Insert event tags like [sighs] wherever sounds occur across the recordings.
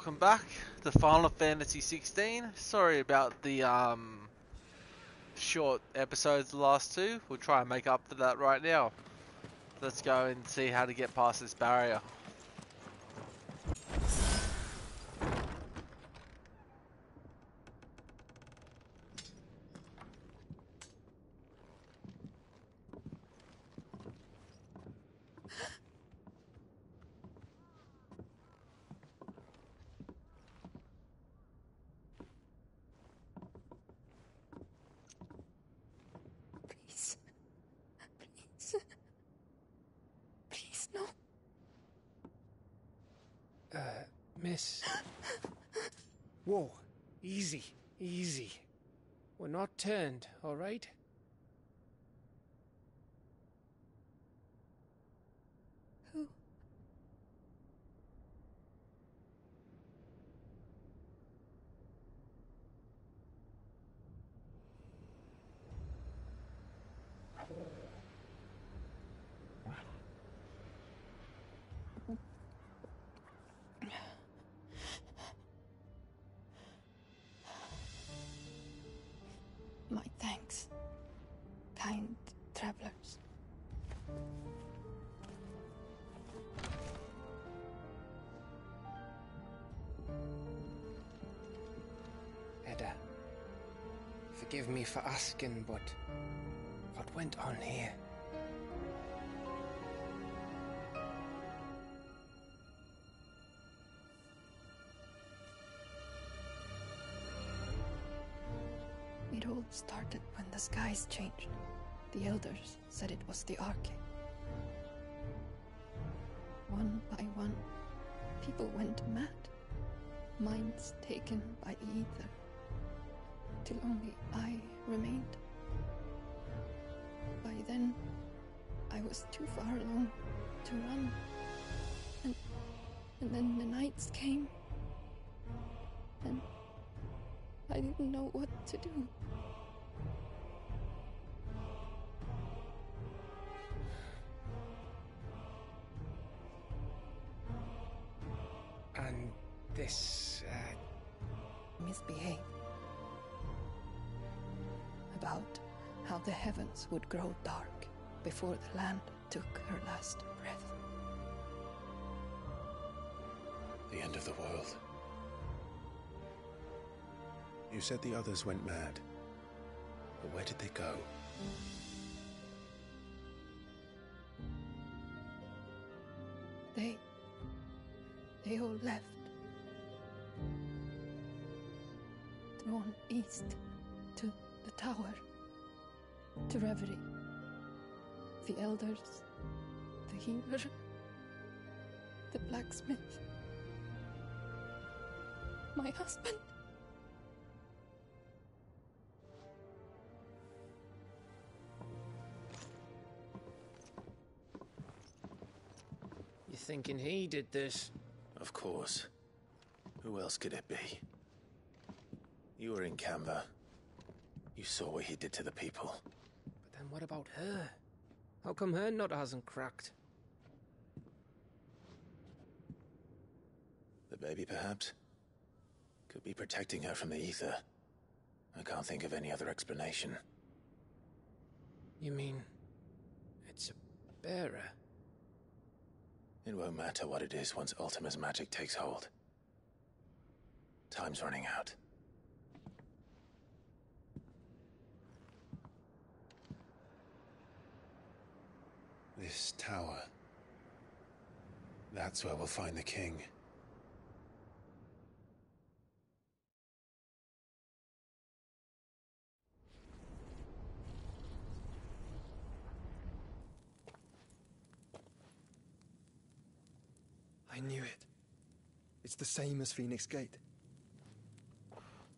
welcome back to Final Fantasy 16. Sorry about the um, short episodes, the last two. We'll try and make up for that right now. Let's go and see how to get past this barrier. Turned, alright? Forgive me for asking, but what went on here? It all started when the skies changed. The elders said it was the Arche. One by one, people went mad, minds taken by ether, till only I remained. By then, I was too far along to run. And, and then the nights came, and I didn't know what to do. And this, uh, misbehave. About how the heavens would grow dark before the land took her last breath. The end of the world. You said the others went mad. But where did they go? They. they all left. Drawn east tower, to Reverie. The elders, the healer, the blacksmith, my husband. You're thinking he did this? Of course. Who else could it be? You were in Canva. You saw what he did to the people. But then what about her? How come her nut hasn't cracked? The baby, perhaps? Could be protecting her from the ether. I can't think of any other explanation. You mean it's a bearer? It won't matter what it is once Ultima's magic takes hold. Time's running out. This tower. That's where we'll find the king. I knew it. It's the same as Phoenix Gate.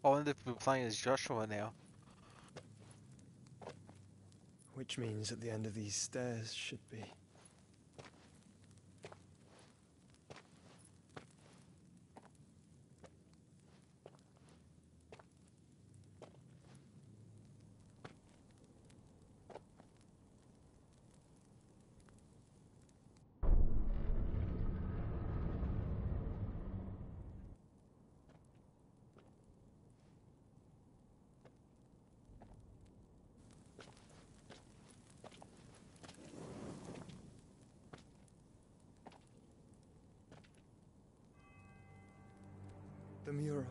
I wonder if we're playing as Joshua now. Which means at the end of these stairs should be. The mural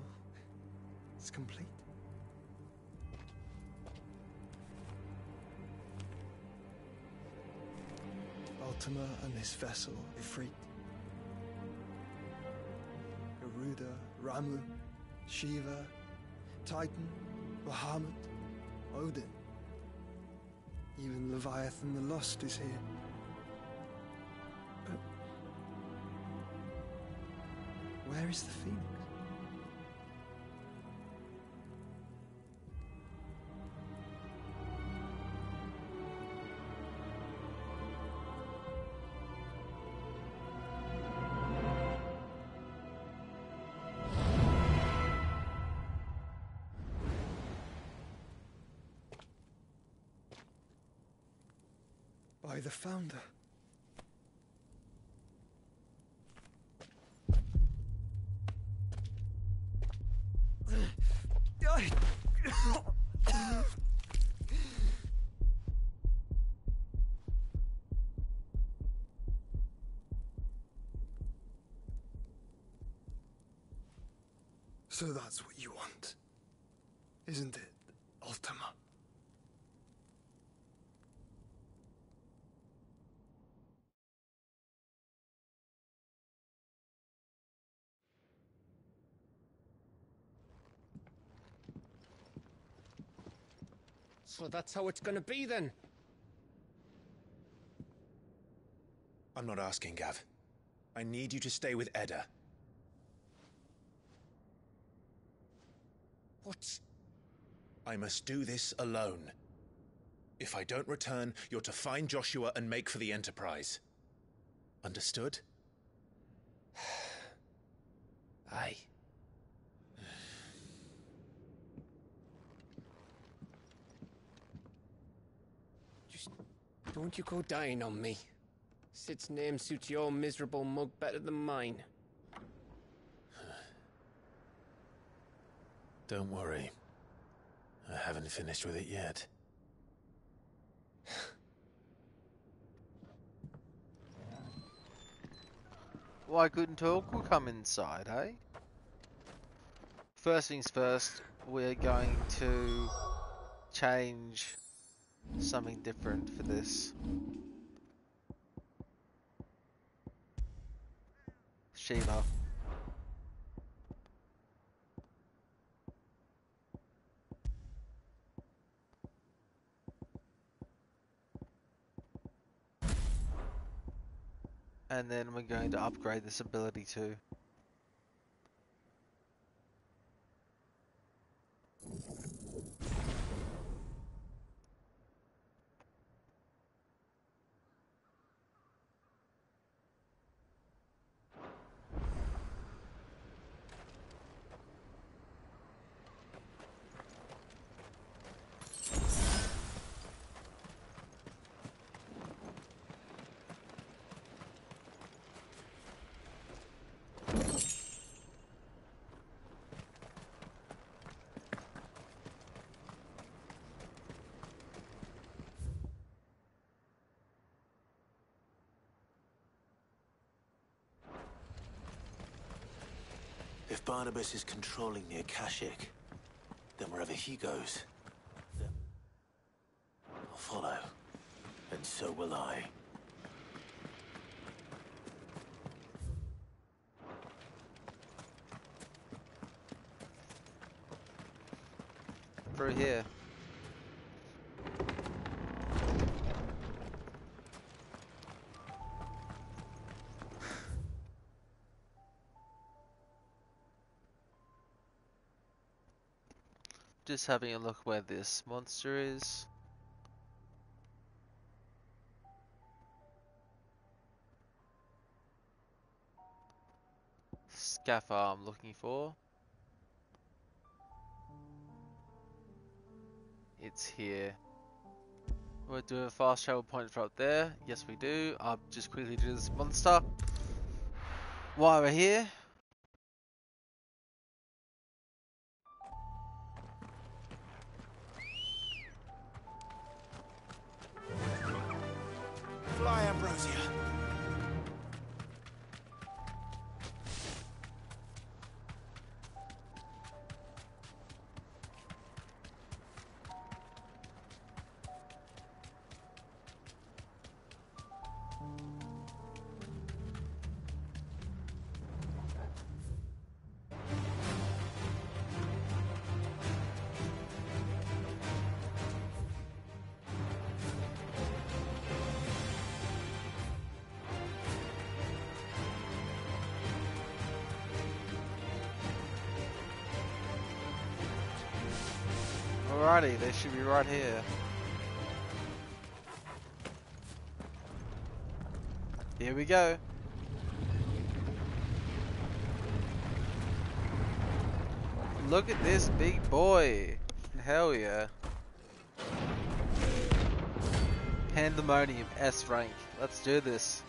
is complete. Ultima and his vessel, Ifrit. Garuda, Ramuh, Shiva, Titan, Bahamut, Odin. Even Leviathan the Lost is here. But where is the Phoenix? By the founder. So that's what you want, isn't it, Ultima? So that's how it's gonna be then. I'm not asking, Gav. I need you to stay with Edda. What? I must do this alone. If I don't return, you're to find Joshua and make for the Enterprise. Understood? [sighs] Aye. Don't you go dying on me. Cid's name suits your miserable mug better than mine. [sighs] Don't worry. I haven't finished with it yet. [sighs] Why couldn't Torgal come inside, hey? First things first, we're going to change something different for this. Shiva. And then we're going to upgrade this ability too. If Barnabas is controlling the Akashic, then wherever he goes, then I'll follow. And so will I. Through here. Just having a look where this monster is. Scaffer I'm looking for. It's here. We're doing a fast travel point for up there. Yes, we do. I'll just quickly do this monster. While we're here, They should be right here. Here we go. Look at this big boy. Hell yeah. Pandemonium S rank. Let's do this.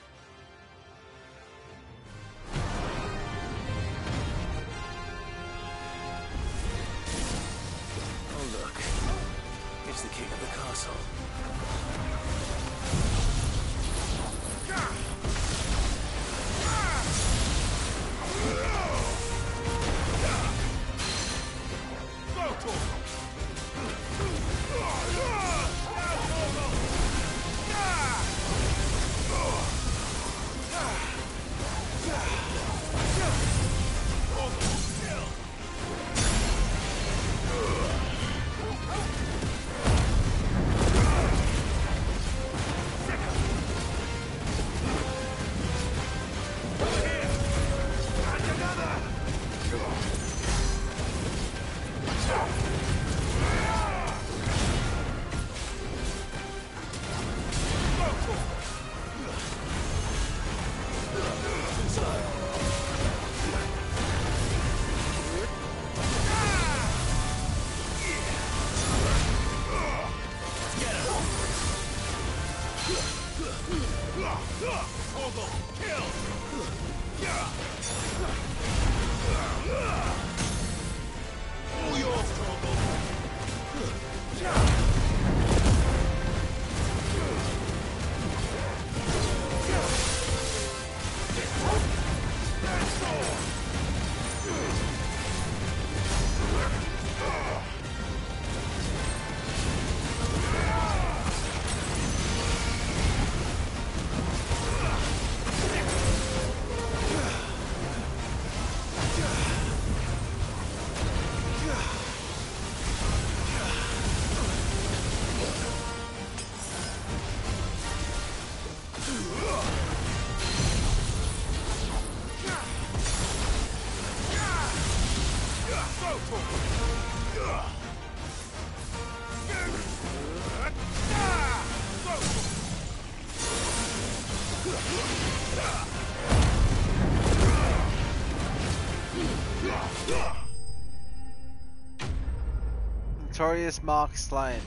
Notorious Mark slain.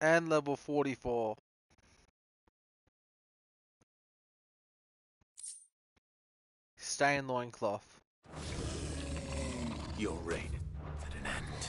And level 44. Stain loincloth. Your reign at an end.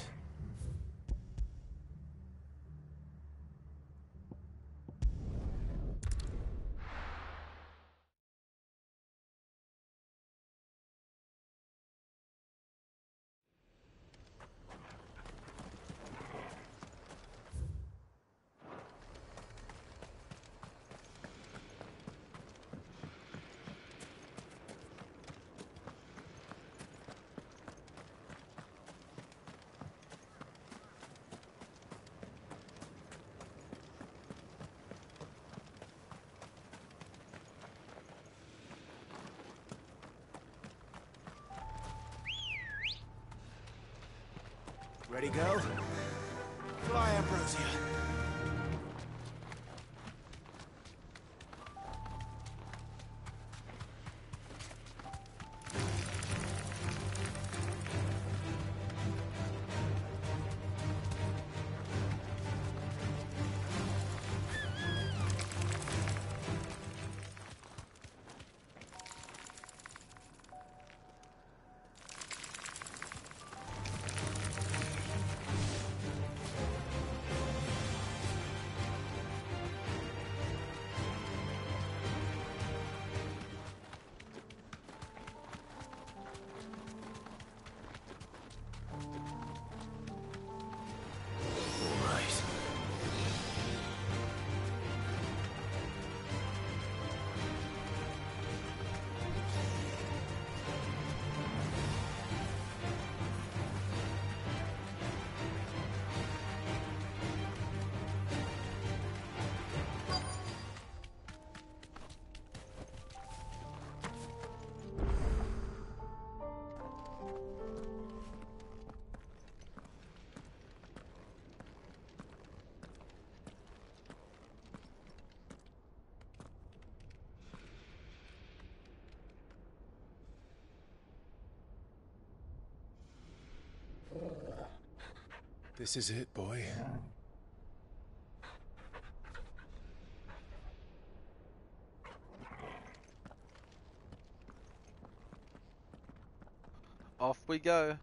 Ready, go? Fly, Ambrosia. This is it, boy. Off we go.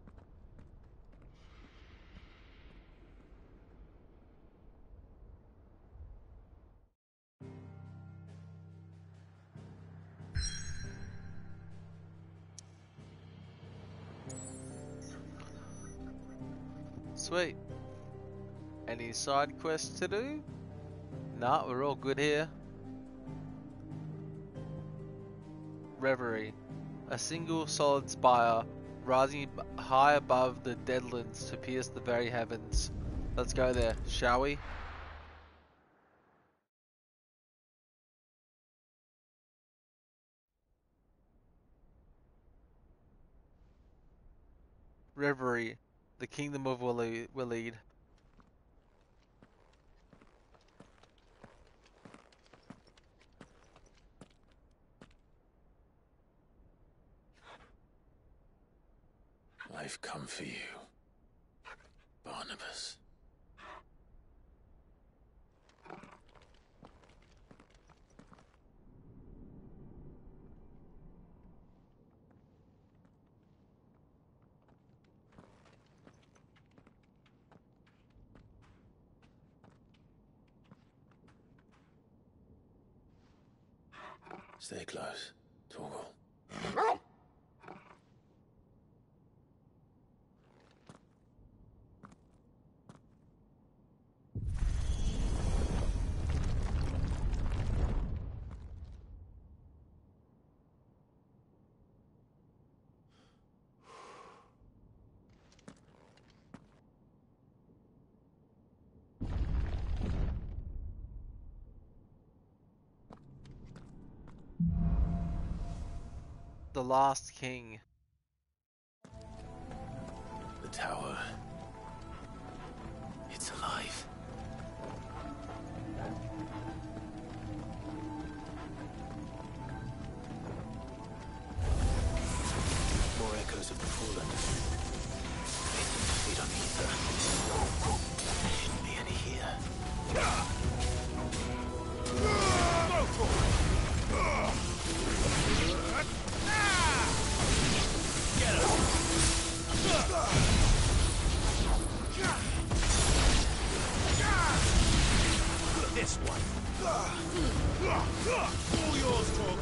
Sweet. Any side quests to do? Nah, we're all good here. Reverie. A single solid spire rising high above the deadlands to pierce the very heavens. Let's go there, shall we? Reverie, the kingdom of Wale- Waloed. I've come for you, Barnabas. Stay close, The last king. This one. All yours, Torgal.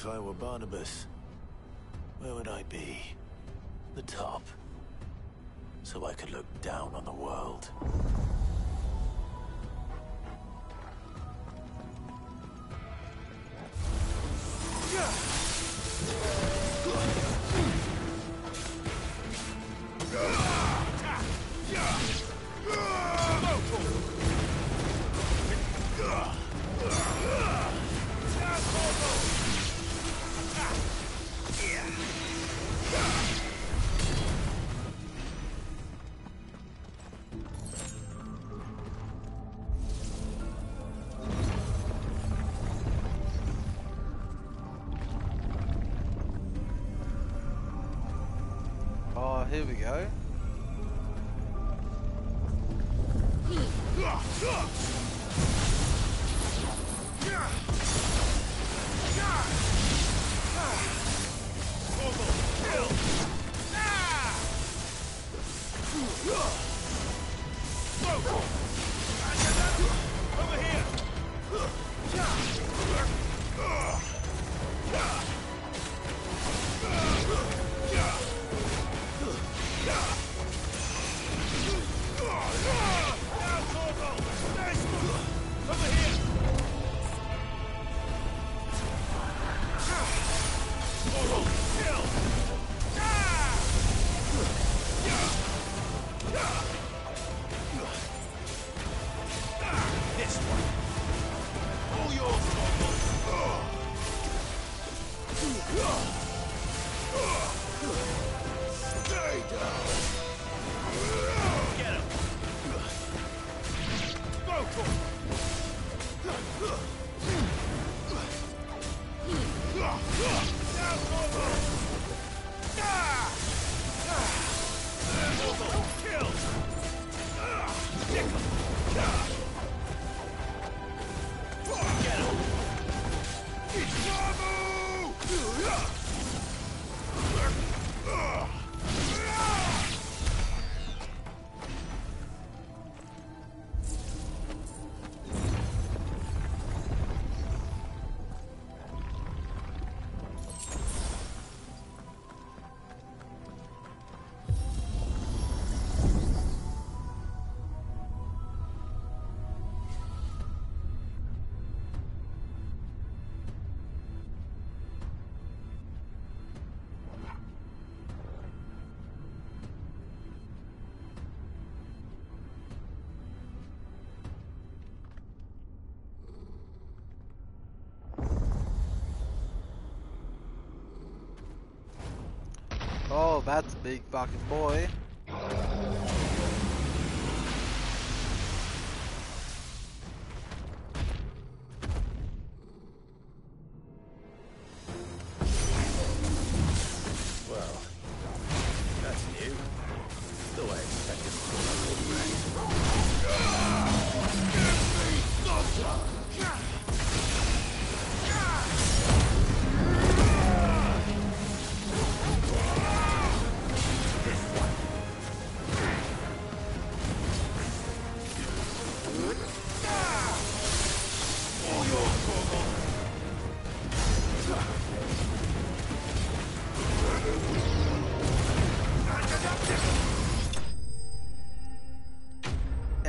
If I were Barnabas, where would I be? The top. So I could look down on the world. Oh, big fucking boy.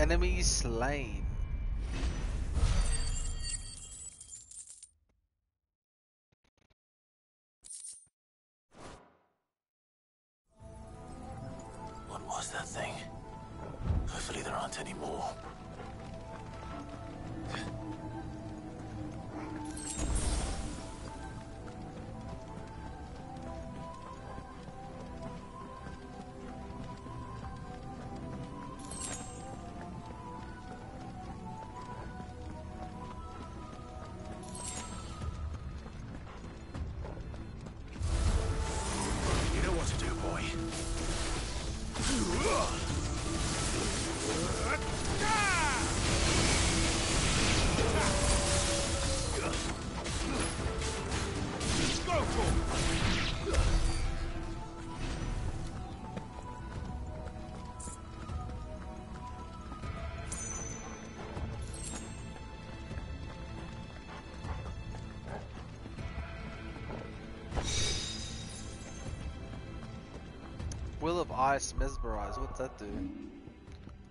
Enemy slain. Ice Mesmerize, what's that do?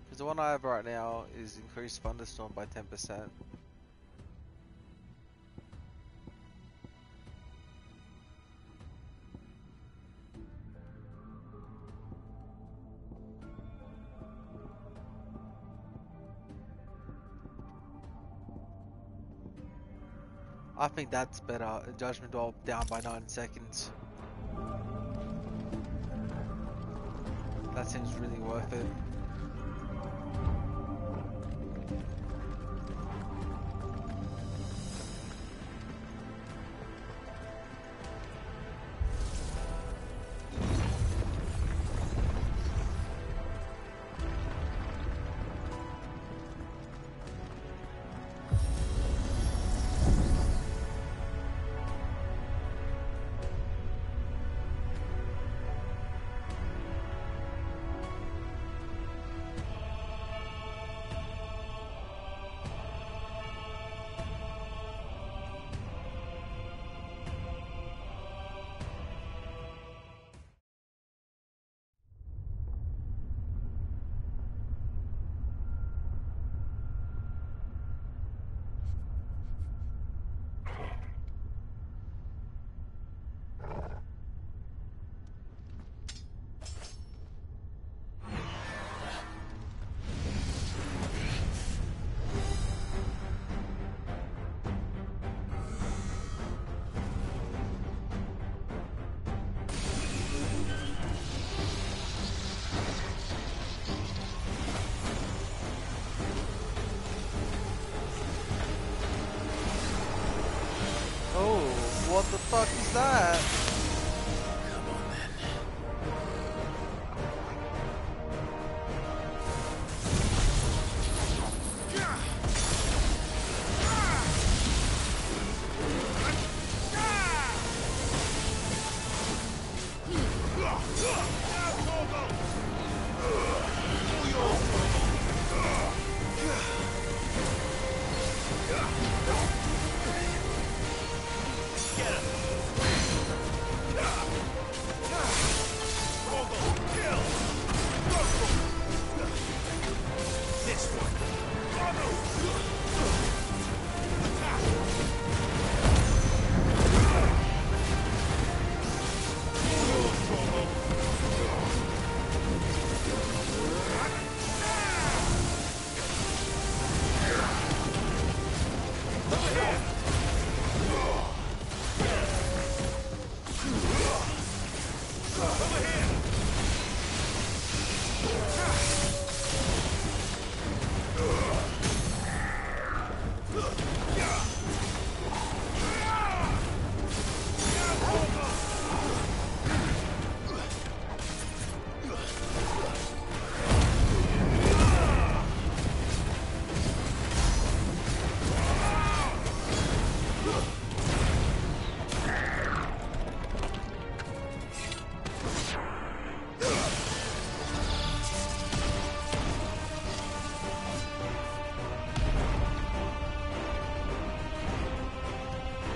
Because the one I have right now is increased thunderstorm by 10%. I think that's better. Judgment Orb down by 9 seconds. Really worth it.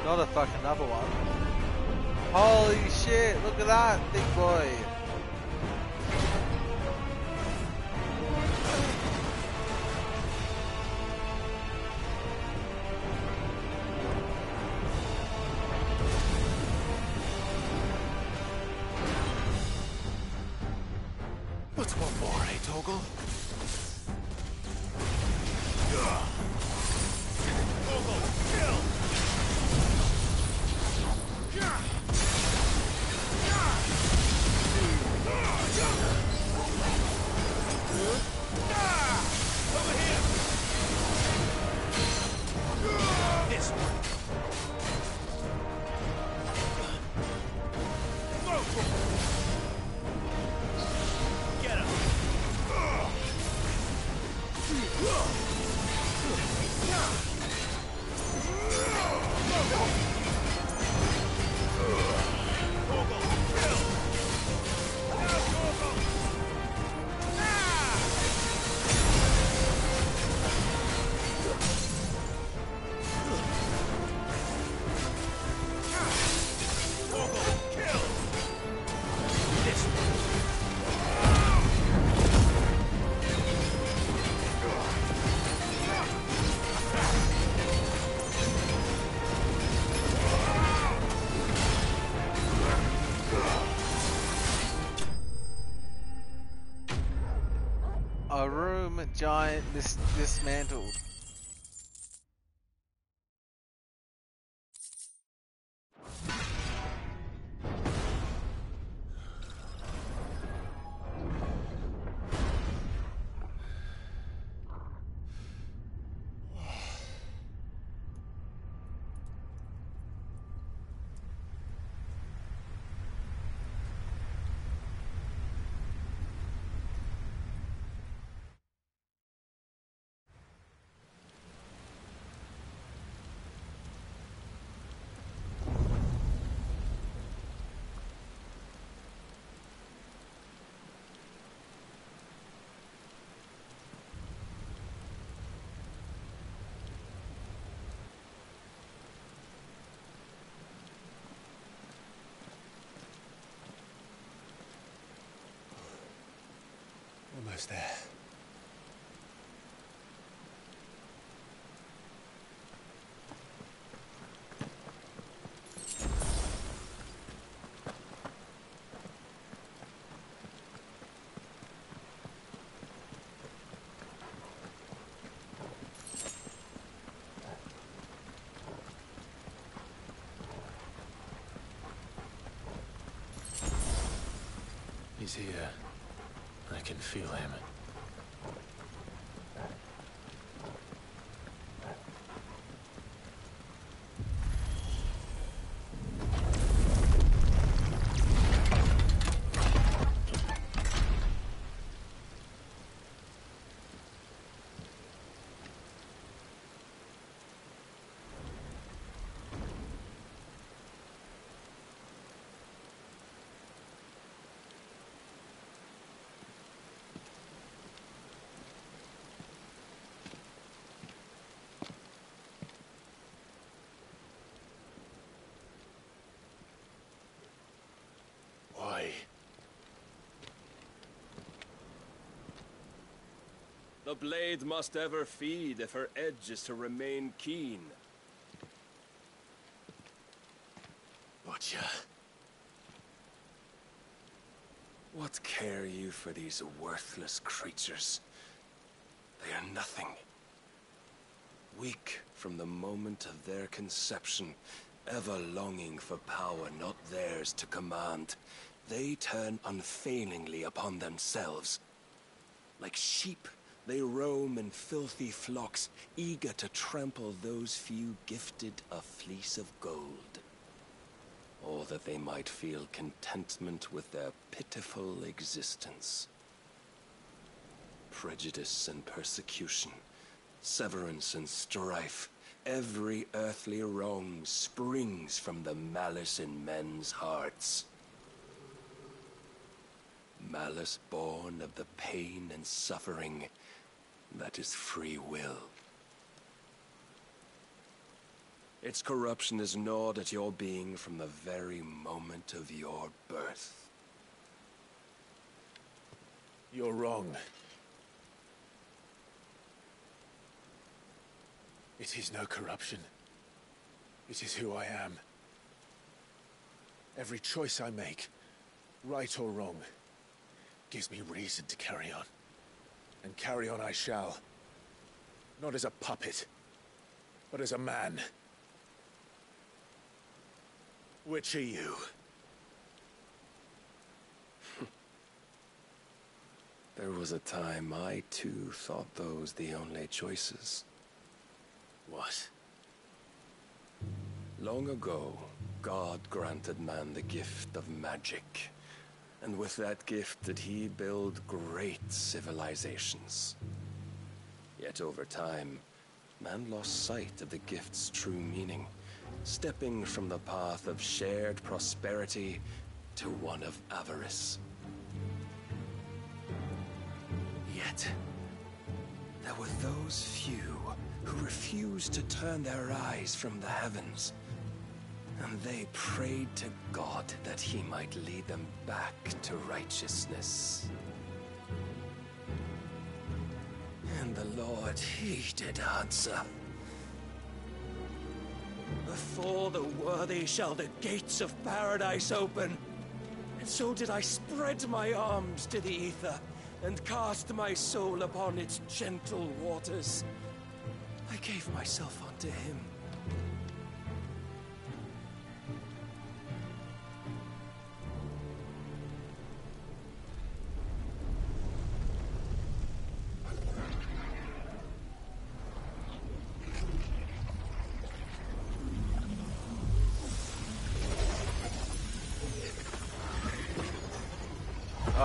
Not a fucking another one. Holy shit, look at that, big boy. Giant dismantled. Almost there. He's here. I can feel him. Why? The blade must ever feed if her edge is to remain keen. Butcher. What care you for these worthless creatures? They are nothing. Weak from the moment of their conception, ever longing for power not theirs to command, they turn unfailingly upon themselves. Like sheep, they roam in filthy flocks, eager to trample those few gifted a fleece of gold. Or that they might feel contentment with their pitiful existence. Prejudice and persecution, severance and strife, every earthly wrong springs from the malice in men's hearts. Malice born of the pain and suffering that is free will. Its corruption is gnawed at your being from the very moment of your birth. You're wrong. It is no corruption. It is who I am. Every choice I make, right or wrong, gives me reason to carry on. And carry on I shall. Not as a puppet, but as a man. Which are you? [laughs] There was a time I too thought those the only choices. What? Long ago, God granted man the gift of magic. And with that gift did he build great civilizations. Yet over time, man lost sight of the gift's true meaning, stepping from the path of shared prosperity to one of avarice. Yet, there were those few who refused to turn their eyes from the heavens and they prayed to God that he might lead them back to righteousness. And the Lord, he did answer. Before the worthy shall the gates of paradise open. And so did I spread my arms to the ether and cast my soul upon its gentle waters. I gave myself unto him.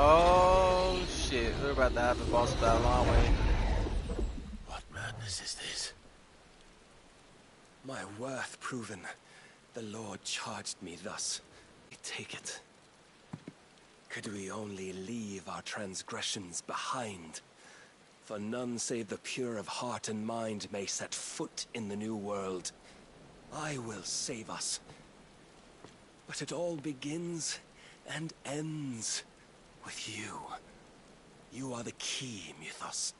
Oh shit, we're about to have a boss battle, aren't we? What madness is this? My worth proven, the Lord charged me thus. I take it. Could we only leave our transgressions behind? For none save the pure of heart and mind may set foot in the new world. I will save us. But it all begins and ends with you. You are the key, Mythos.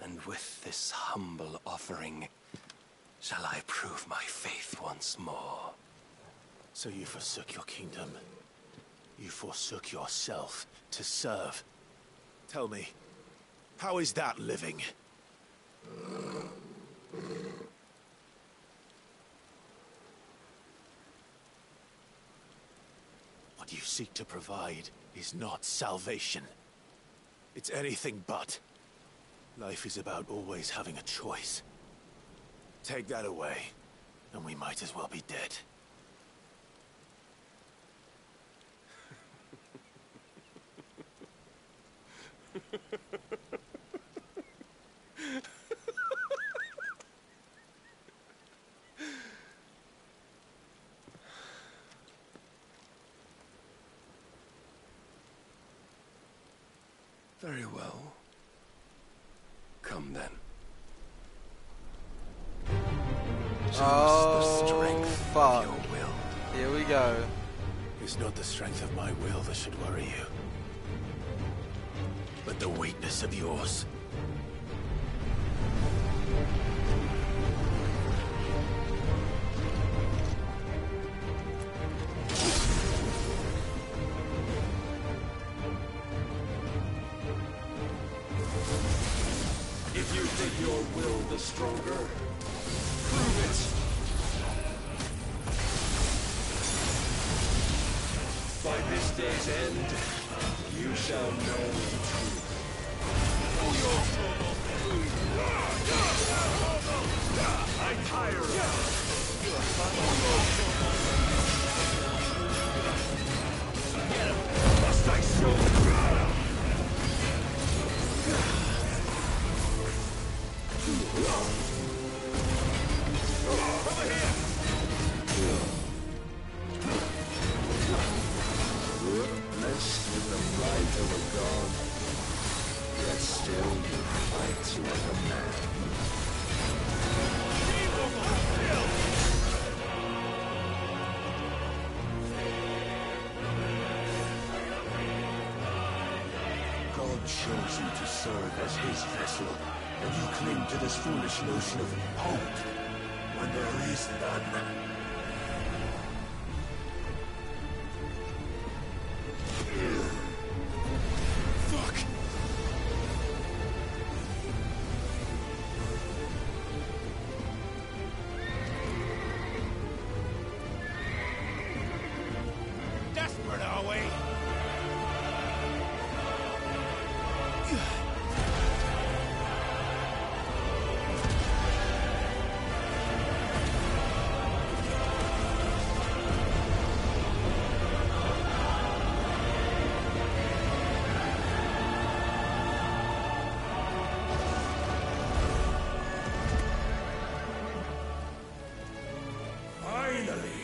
And with this humble offering, shall I prove my faith once more. So you forsook your kingdom. You forsook yourself to serve. Tell me, how is that living? What you seek to provide is not salvation. It's anything but. Life is about always having a choice. Take that away, and we might as well be dead. [laughs] Very well. Come then. Choose Oh, the strength fuck. of your will. Here we go. It's not the strength of my will that should worry you, but the weakness of yours. Stronger, prove it. By this day's end, you shall know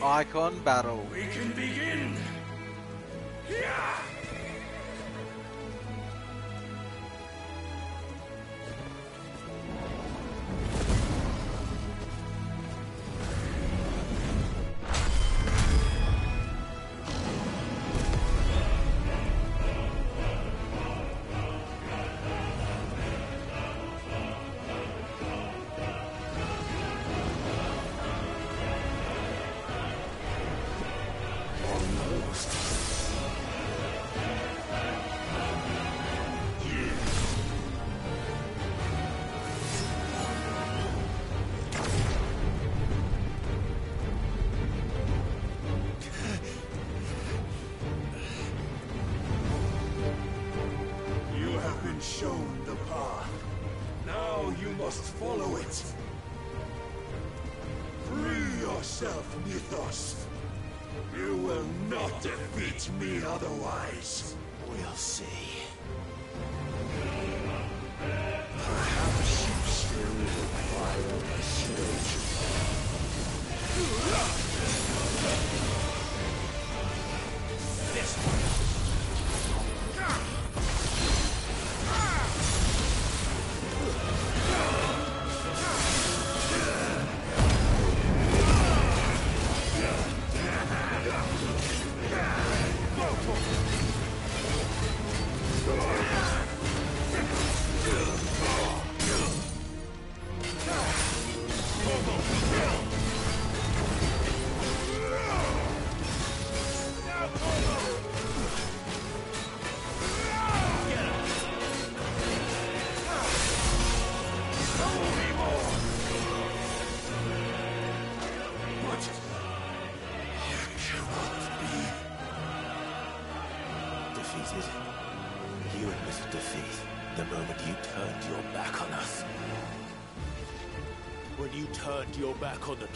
Eikon battle. must follow it. Free yourself, Mythos. You will not defeat me otherwise. We'll see.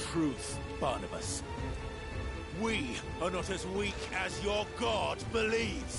truth, Barnabas. We are not as weak as your God believes.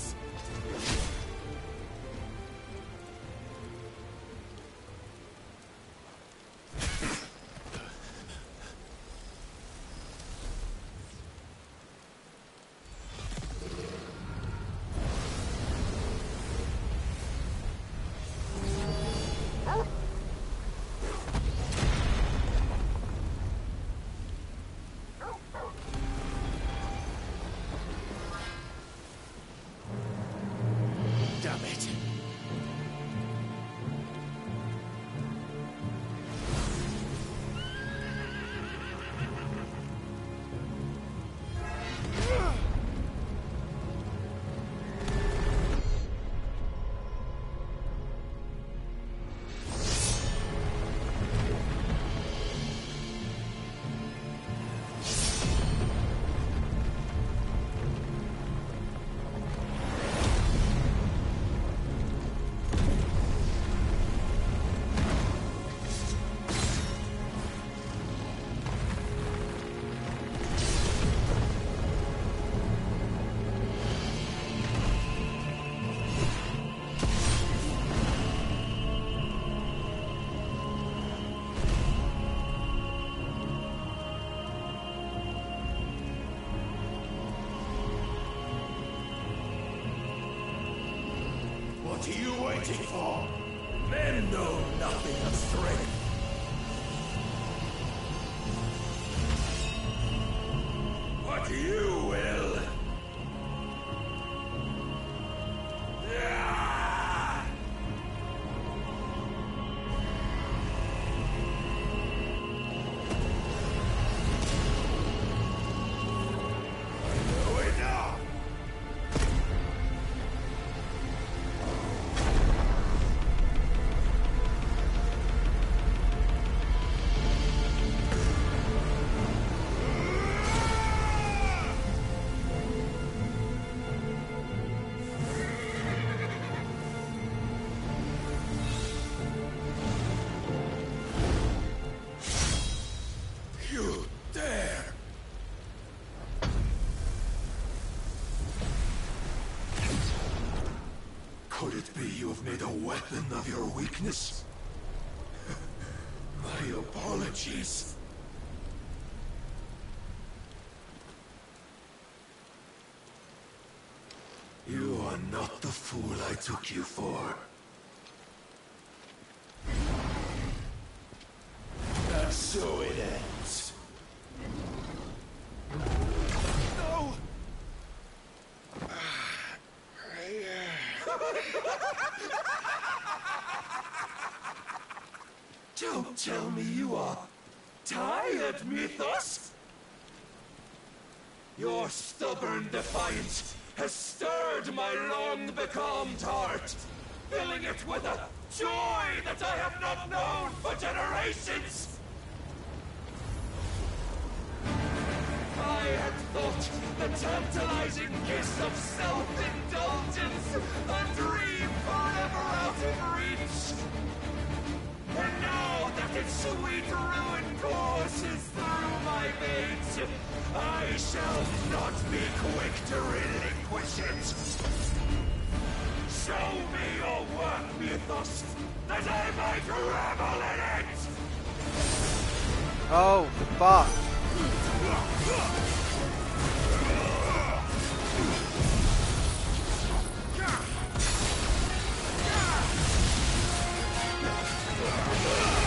Weapon of your weakness? [laughs] My apologies. You are not the fool I took you for. And so it ends. No! Don't tell me you are tired, Mythos! Your stubborn defiance has stirred my long-becalmed heart, filling it with a joy that I have not known for generations! I had thought the tantalizing kiss of self-indulgence a dream forever out of reach. Its sweet ruin courses through my veins, I shall not be quick to relinquish it. Show me your work, Mythos, that I might revel in it! Oh, fuck. Long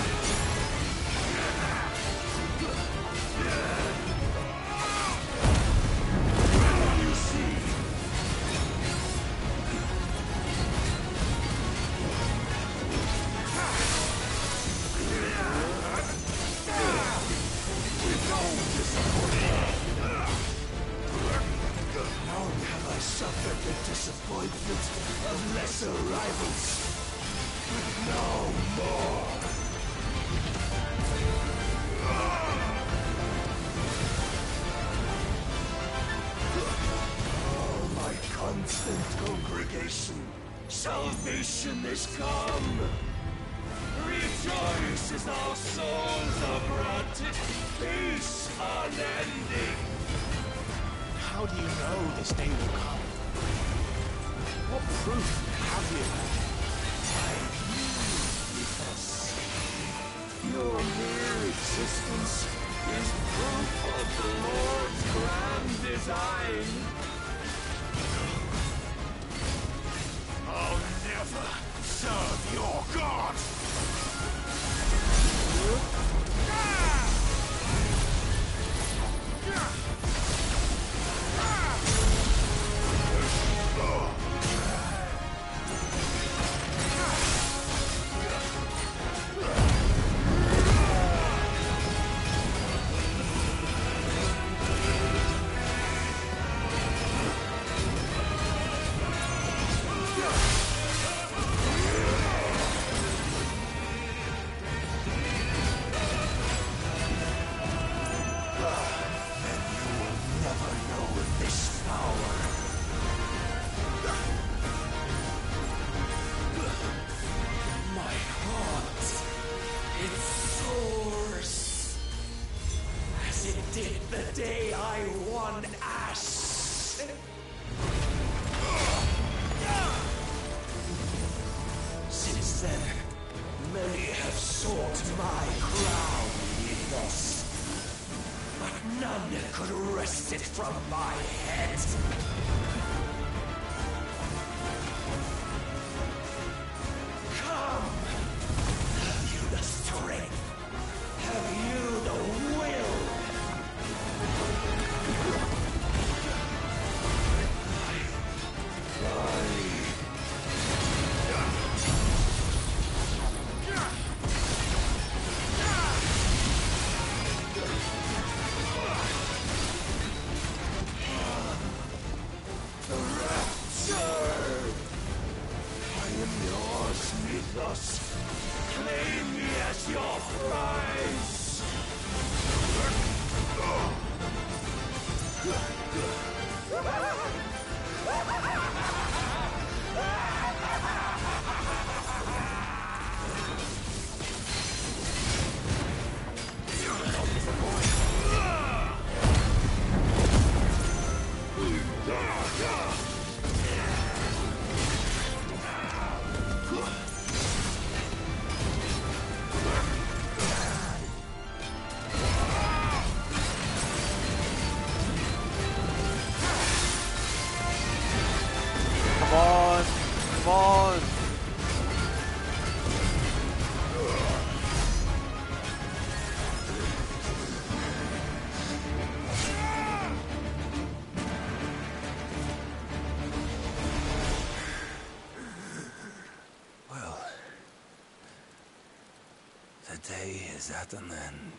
The day is at an end.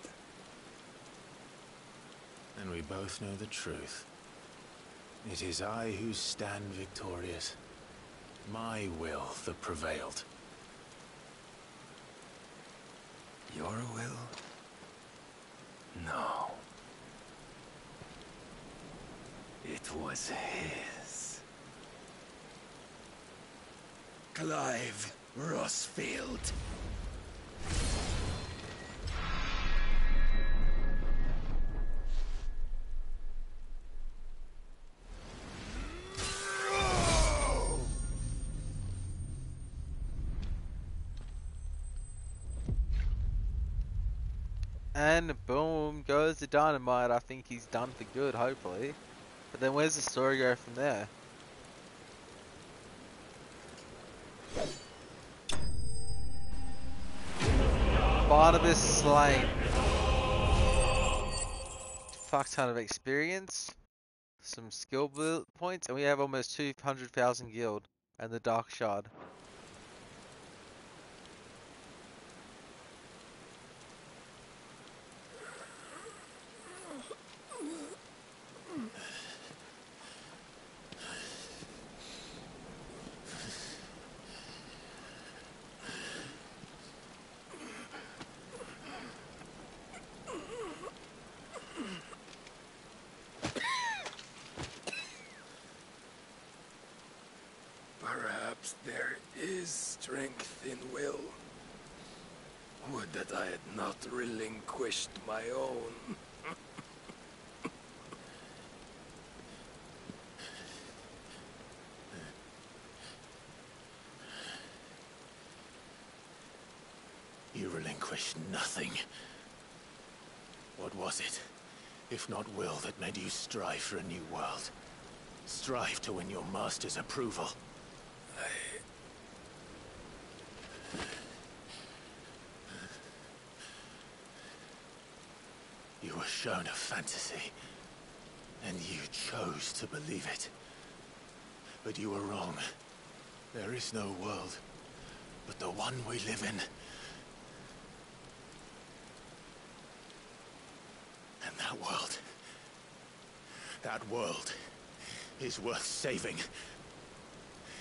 And we both know the truth. It is I who stand victorious. My will that prevailed. Your will? No. It was his. Clive Rosfield. Goes the dynamite. I think he's done for good, hopefully. But then where's the story go from there? Barnabas slain. Fuck ton of experience. Some skill points. And we have almost 200,000 gil. And the Dark Shard. Perhaps there is strength in will. Would that I had not my own. You relinquished nothing. What was it, if not will, that made you strive for a new world? Strive to win your master's approval. Were shown a fantasy, and you chose to believe it. But you were wrong. There is no world, but the one we live in. And that world, that world is worth saving.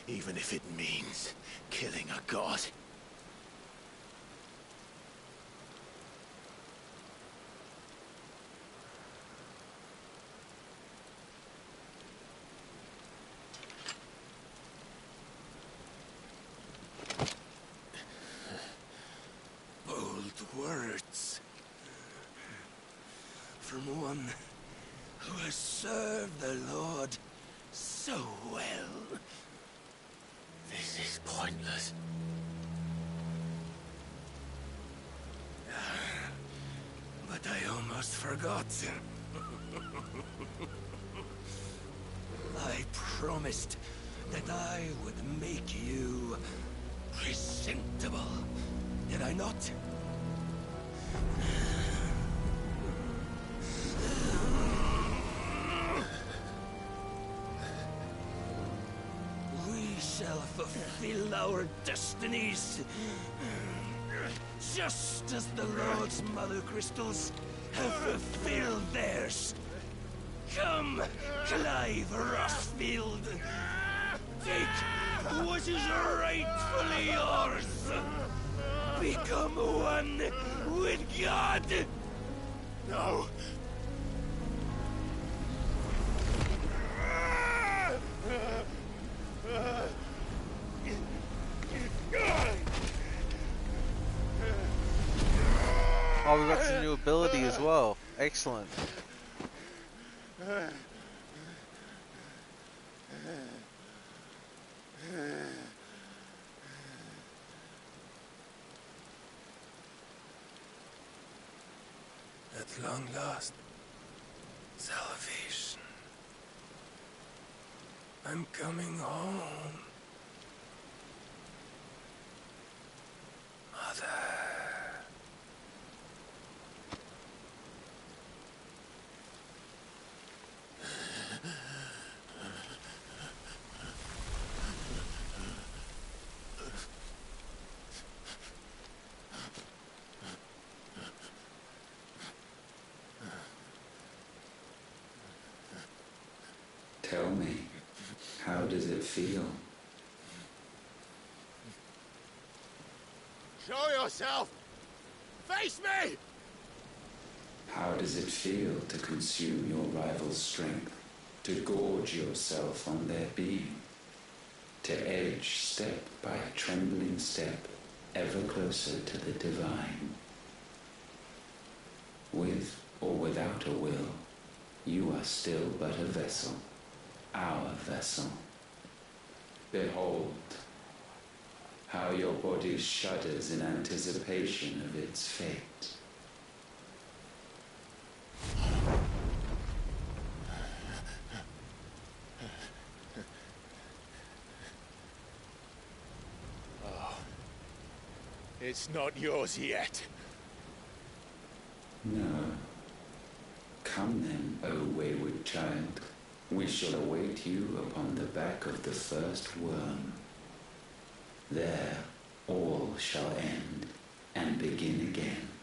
Even if it means killing a god. Bold words. From one who has served the Lord so well. This is pointless. But I almost forgot. I promised that I would make you presentable. Did I not? We shall fulfill our destinies. Just as the Lord's Mother Crystals have fulfilled theirs. Come, Clive Rosfield. Take what is rightfully yours. Become one with God. No! Well. Excellent. At long last, salvation. I'm coming home. Mother. Does it feel? Show yourself! Face me! How does it feel to consume your rival's strength? To gorge yourself on their being? To edge step by trembling step ever closer to the divine? With or without a will, you are still but a vessel, our vessel. Behold, how your body shudders in anticipation of its fate. Oh, It's not yours yet. No. Come then, O wayward child. We shall await you upon the back of the first worm. There all shall end and begin again.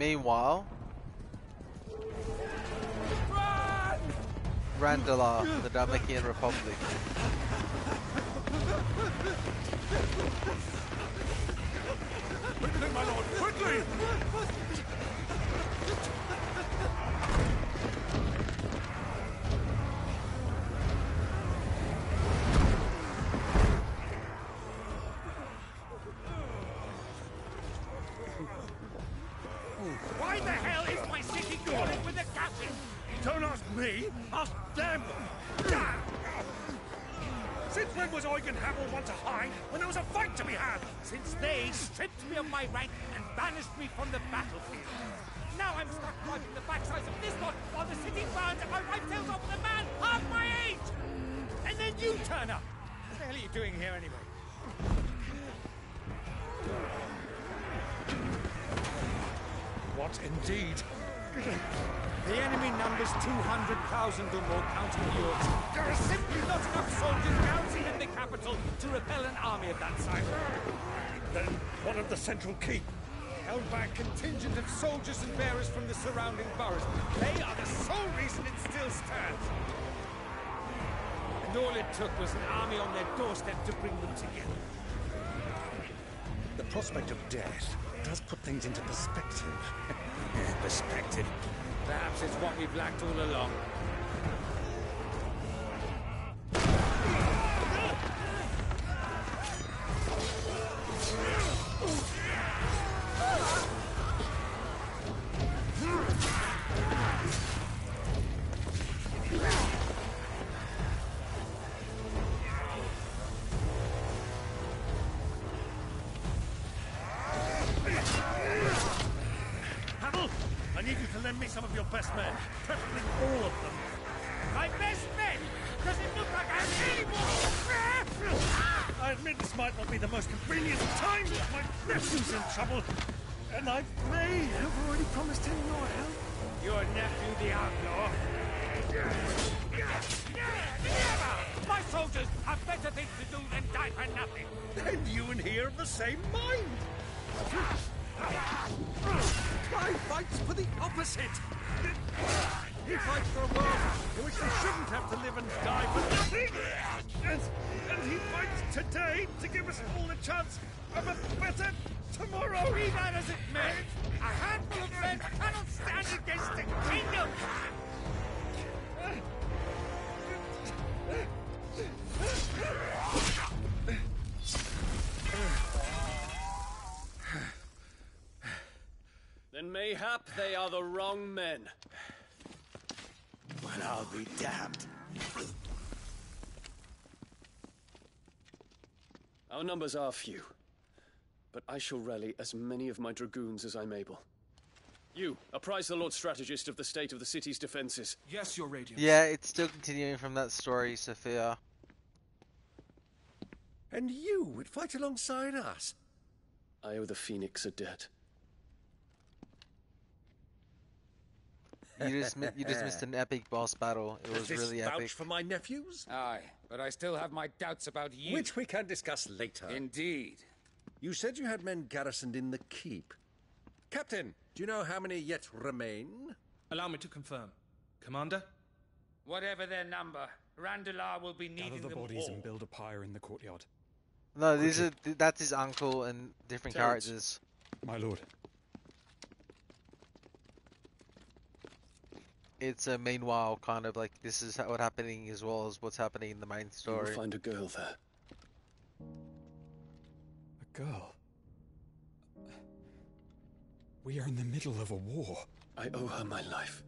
Meanwhile, Randala, the Dhalmekian Republic. Quickly, my lord, quickly! Central keep. Held by a contingent of soldiers and bearers from the surrounding boroughs. They are the sole reason it still stands. And all it took was an army on their doorstep to bring them together. The prospect of death does put things into perspective. [laughs] Perspective. Perhaps it's what we've lacked all along. To lend me some of your best men, preferably all of them. My best men! Does it look like I'm able? I admit this might not be the most convenient time, but my nephew's in trouble, and I may have already promised him your help. Your nephew, the outlaw. Never! My soldiers have better things to do than die for nothing. And you and he are of the same mind. Try fights for the opposite. He fights for a world in which they shouldn't have to live and die for nothing. And, and he fights today to give us all a chance of a better tomorrow. Be that as it may, a handful of men cannot stand against a kingdom! [laughs] Then mayhap they are the wrong men. Well, I'll be damned. Our numbers are few, but I shall rally as many of my dragoons as I'm able. You, apprise the Lord Strategist of the state of the city's defenses. Yes, Your Radiance. Yeah, it's still continuing from that story, Sophia. And you would fight alongside us. I owe the Phoenix a debt. You just mi- you just missed an epic boss battle. It was Does this really vouch epic. for my nephews? Aye, but I still have my doubts about you. Which we can discuss later. Indeed. You said you had men garrisoned in the keep. Captain, do you know how many yet remain? Allow me to confirm. Commander? Whatever their number, Randalar will be Gather needing the them bodies all. and build a pyre in the courtyard. No, these are that's his uncle and different Terence. characters. My lord. It's a meanwhile kind of like this is what happening as well as what's happening in the main story. You story. will find a girl there. A girl. We are in the middle of a war. I owe her my life,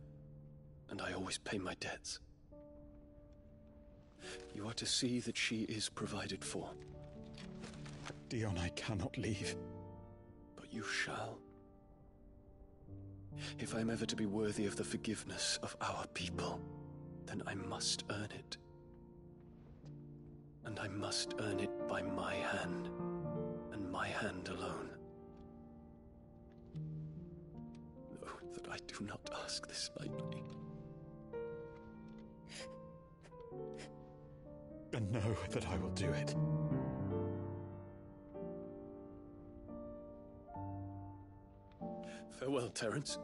and I always pay my debts. You are to see that she is provided for, Dion, I cannot leave. but you shall. If I'm ever to be worthy of the forgiveness of our people, then I must earn it. And I must earn it by my hand, and my hand alone. Know that I do not ask this lightly. And know that I will do it. Farewell, Terence.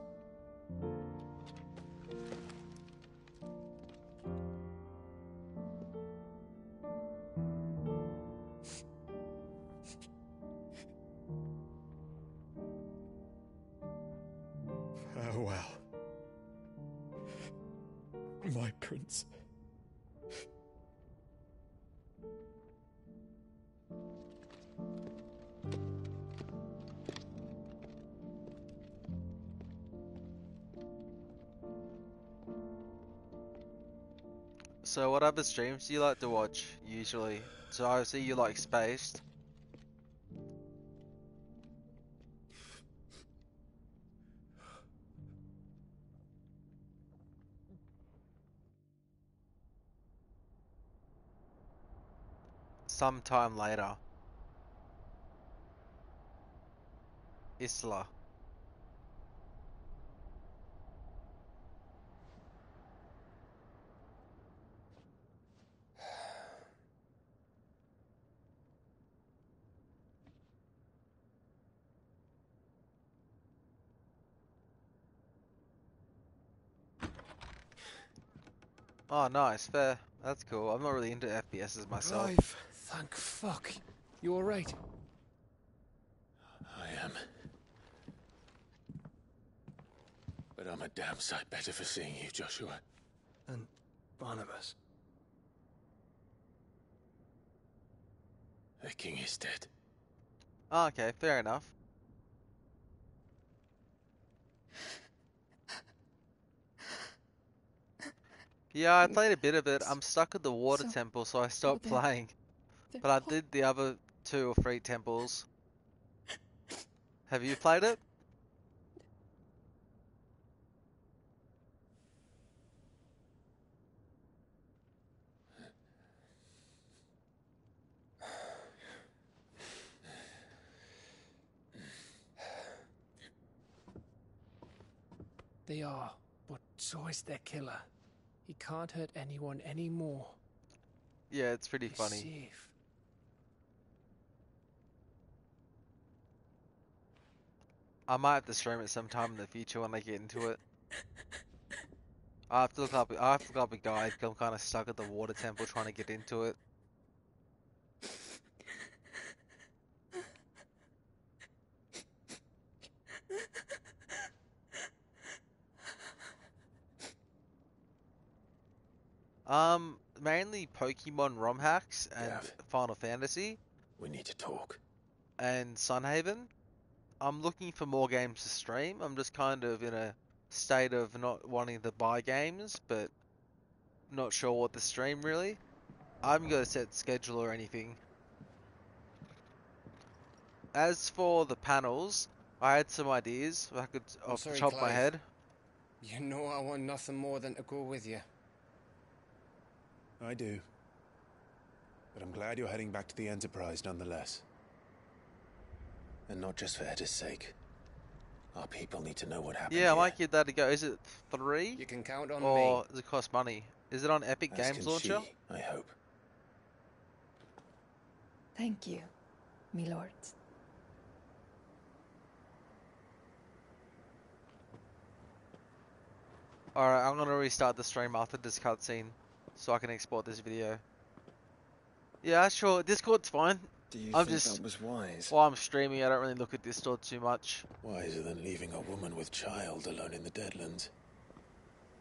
So what other streams do you like to watch usually? So I see you like Spaced. Sometime later. Isla. Oh, nice, fair. That's cool. I'm not really into FPSs myself. Clive, thank fuck. You alright? I am. But I'm a damn sight better for seeing you, Joshua. And Barnabas. The king is dead. Oh, okay, fair enough. Yeah, I mm. played a bit of it. I'm stuck at the water So- temple, so I stopped they're- playing. they're But I did the other two or three temples. Have you played it? They are, but so is their killer. He can't hurt anyone anymore. Yeah, it's pretty He's funny. safe. I might have to stream it sometime in the future when I get into it. I have to look up. I have to look up a guide. I'm kind of stuck at the water temple trying to get into it. Um, mainly Pokemon ROM hacks and Gav. Final Fantasy We need to talk. and Sun Haven. I'm looking for more games to stream. I'm just kind of in a state of not wanting to buy games, but not sure what to stream really. I haven't got a set schedule or anything. As for the panels, I had some ideas. I could off the sorry, top of my head. You know I want nothing more than to go with you. I do. But I'm glad you're heading back to the Enterprise nonetheless. And not just for Edda's sake. Our people need to know what happened. Yeah, I might give that a go. Is it three? You can count on or me. does it cost money? Is it on Epic As Games can Launcher? she, I hope. Thank you, me lords. Alright, I'm gonna restart the stream after this cutscene so I can export this video. Yeah, sure. Discord's fine. Do you I'm think just that was wise? while I'm streaming, I don't really look at Discord too much. Wiser than leaving a woman with child alone in the Deadlands.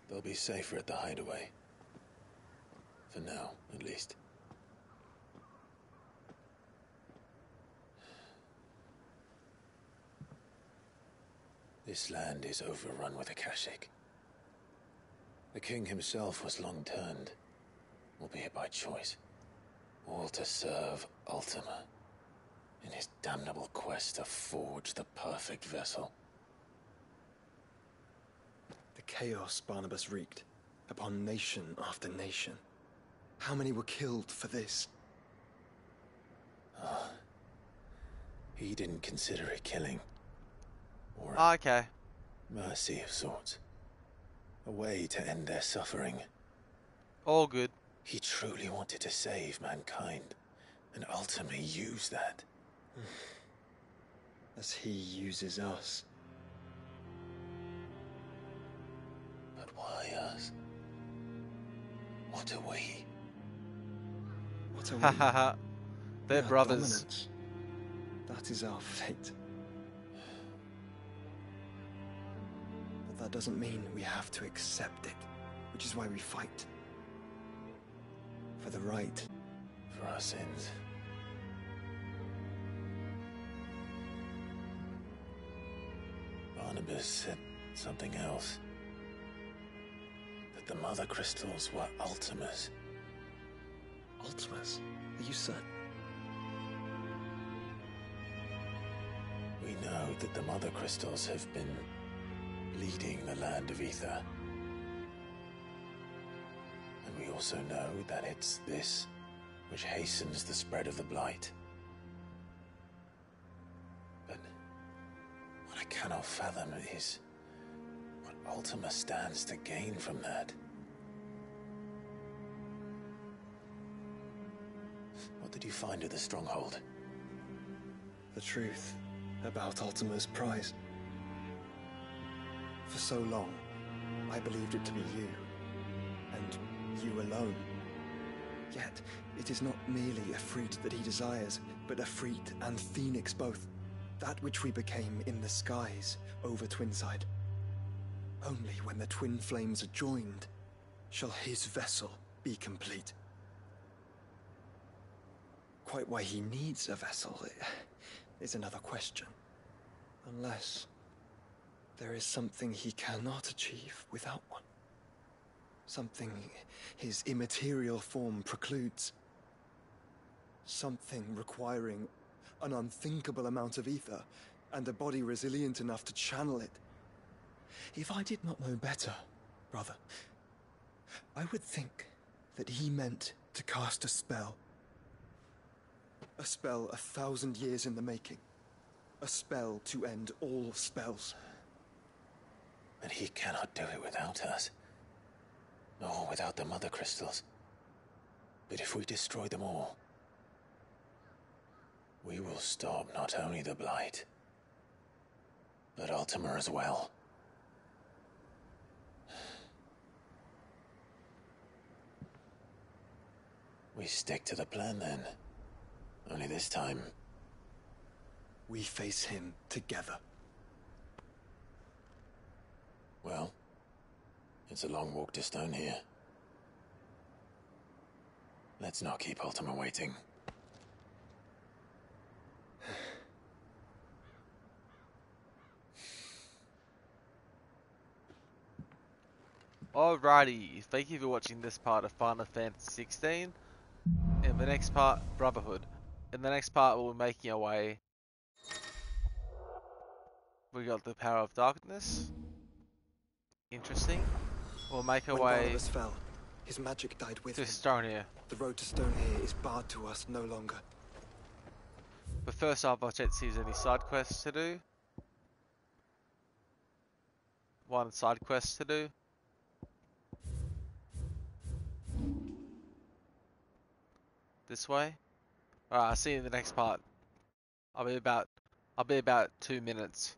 They'll be safer at the hideaway. For now, at least. This land is overrun with Akashic. The king himself was long turned, albeit by choice, all to serve Ultima in his damnable quest to forge the perfect vessel. The chaos Barnabas wreaked upon nation after nation. How many were killed for this? Ah. He didn't consider it killing. Or Ah, okay. mercy of sorts. A way to end their suffering. All good. He truly wanted to save mankind, and ultimately use that. [sighs] As he uses us. But why us? What are we? What are we? ha ha. ha! They're We brothers. dominants. That is our fate. But that doesn't mean we have to accept it, which is why we fight. For the right. For our sins. Barnabas said something else. That the mother crystals were Ultimas. Ultimas? Are you certain? We know that the mother crystals have been leading the land of ether. We also know that it's this which hastens the spread of the blight. But what I cannot fathom is what Ultima stands to gain from that. What did you find at the stronghold? The truth about Ultima's prize. For so long, I believed it to be you, and you alone. Yet, it is not merely Ifrit that he desires, but Ifrit and phoenix both. That which we became in the skies over Twinside. Only when the twin flames are joined shall his vessel be complete. Quite why he needs a vessel is another question. Unless there is something he cannot achieve without one. Something his immaterial form precludes. Something requiring an unthinkable amount of ether and a body resilient enough to channel it. If I did not know better, brother, I would think that he meant to cast a spell. A spell a thousand years in the making. A spell to end all spells. And he cannot do it without us. No, without the mother crystals. But if we destroy them all, we will stop not only the Blight, but Ultima as well. We stick to the plan then. Only this time. We face him together. Well, it's a long walk to stone here. Let's not keep Ultima waiting. Alrighty, thank you for watching this part of Final Fantasy 16. In the next part, Brotherhood. In the next part, we'll be making our way. We got the Power of Darkness. Interesting. We'll make our when way Barnabas fell, his magic died with to him. Estonia. The road to Stonehere is barred to us no longer. But first off, I'll check to see if there's any side quests to do. One side quest to do. This way. Alright, I'll see you in the next part. I'll be about I'll be about two minutes.